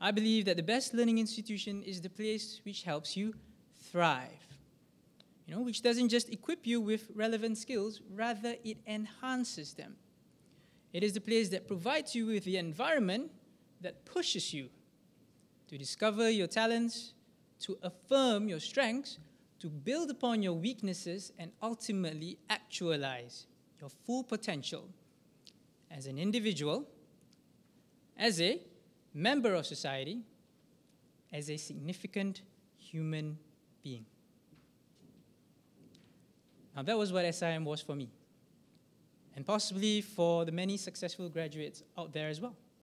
I believe that the best learning institution is the place which helps you thrive. You know, which doesn't just equip you with relevant skills, rather it enhances them. It is the place that provides you with the environment that pushes you to discover your talents, to affirm your strengths, to build upon your weaknesses, and ultimately actualize your full potential as an individual, as a member of society, as a significant human being. Now, that was what SIM was for me, and possibly for the many successful graduates out there as well.